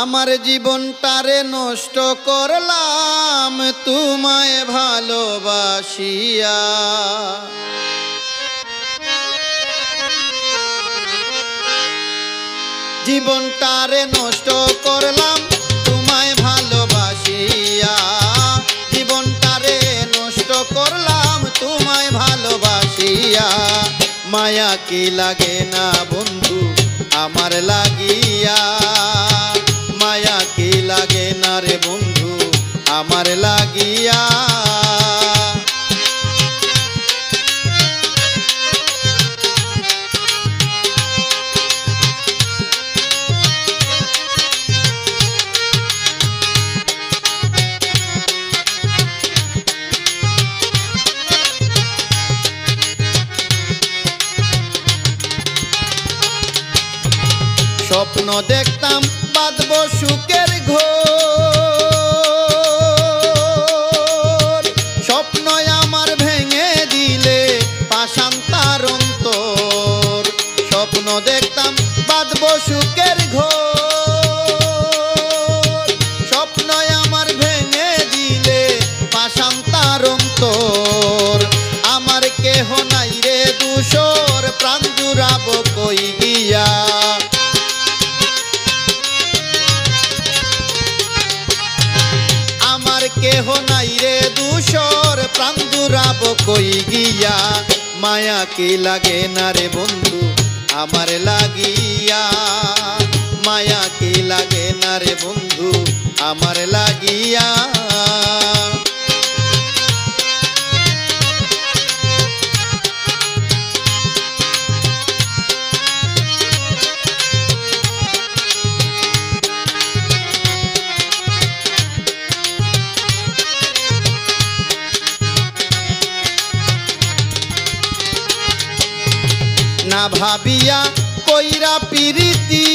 আমার জীবনটারে নষ্ট করলাম, তোমায় ভালোবাসিয়া। জীবনটারে নষ্ট করলাম, তোমায় ভালোবাসিয়া। জীবনটারে নষ্ট করলাম, তোমায় ভালোবাসিয়া। মায়া কি লাগে না বন্ধু, আমার লাগিয়া। লাগে না রে বন্ধু আমার লাগিয়া। স্বপ্ন দেখতাম বাঁধব সুখের ঘোর। স্বপ্ন আমার ভেঙে দিলে পাশান্তার অন্তর। স্বপ্ন দেখতাম বাঁধব সুখের ঘোর। স্বপ্ন আমার ভেঙে দিলে পাশান্তার অন্তর। নাই রে দুশোর প্রাণ জুড়াব কই গিয়া? মায়া কি লাগে না রে বন্ধু? আমার লাগিয়া। মায়া কি লাগে না রে বন্ধু? আমার লাগিয়া। না ভাবিয়া কইরা পিরিতি।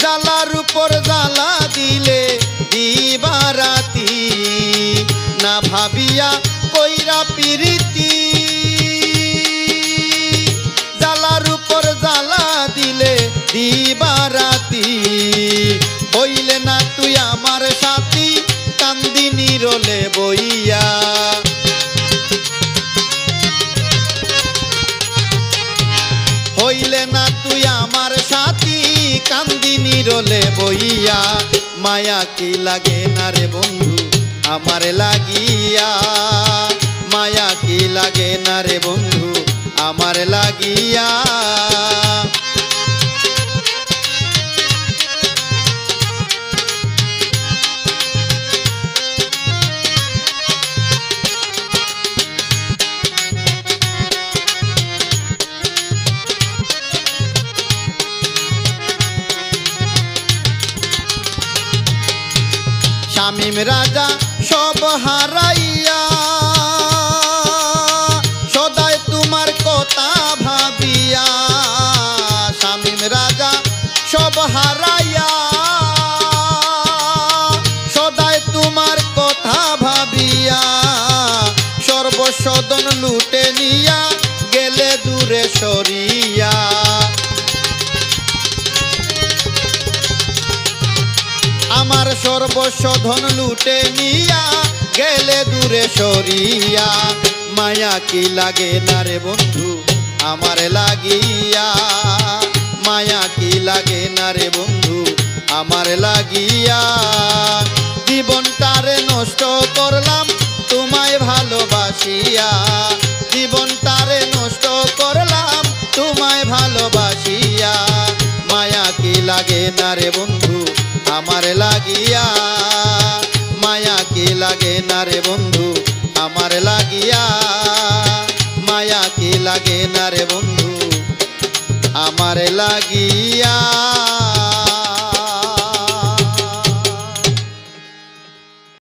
জালার উপর জালা দিলে দিবারাতি। না ভাবিয়া কইরা পিরিতি। জালার উপর জালা দিলে দিবারাতি। হইলে না তুই আমার সাথী? কান্দিনী রলে বইয়া, মায়া কি লাগে না রে বন্ধু আমার লাগিয়া? মায়া কি লাগে না রে বন্ধু আমার লাগিয়া? শামিম রাজা সব হারাইয়া। সদাই তোমার কথা ভাবিয়া শামিম রাজা সব হারাইয়া। সদাই তোমার কথা ভাবিয়া সর্বসদন লুটে নিয়া গেলে দূরে সরিয়া। আমার সর্বস্ব ধন লুটে নিয়া, গেলে দূরে সরিয়া। মায়া কি লাগে না রে বন্ধু, আমার লাগিয়া। মায়া কি লাগে না রে বন্ধু, আমার লাগিয়া। জীবনটারে নষ্ট করলাম, তোমায় ভালোবাসিয়া। জীবনটারে নষ্ট করলাম, তোমায় ভালোবাসিয়া। মায়া কি লাগে না রে বন্ধু আমার লাগিয়া, মায়া কি লাগে না রে বন্ধু? আমার লাগিয়া, মায়া কি লাগে না রে বন্ধু? আমার লাগিয়া